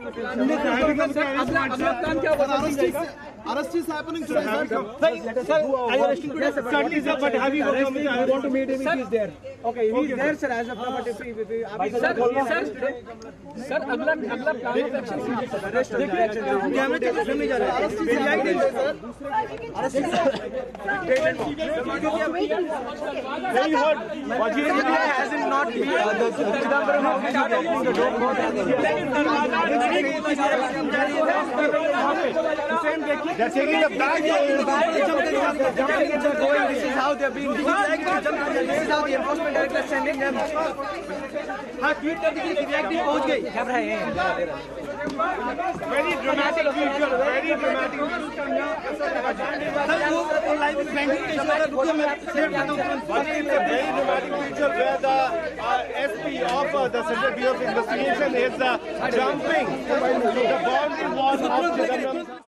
अगला is happening today, sir. Sir, I arrested today, sir. Certainly, sir, but have you I want to meet him if he's there. Okay, there, sir, as of now, but if he, if he, आप sir sir sir अगला अगला plan of action कैमरे के सामने नहीं जा रहे मेरी आई नहीं very hard? has it not been uh, the Chidambaram of the They're taking the bag. This is how they're being. This is like the jump. This is how the enforcement director is sending them. हाँ tweet कर दी reactive पहुंच गई camera है Very dramatic visual. Very dramatic. Sir वो live banking के इशारा रुको मैं शेयर करता हूं But it's a very dramatic visual where the uh, SP of uh, the Central Bureau of Investigation is uh, jumping the boundary wall of Chidambaram.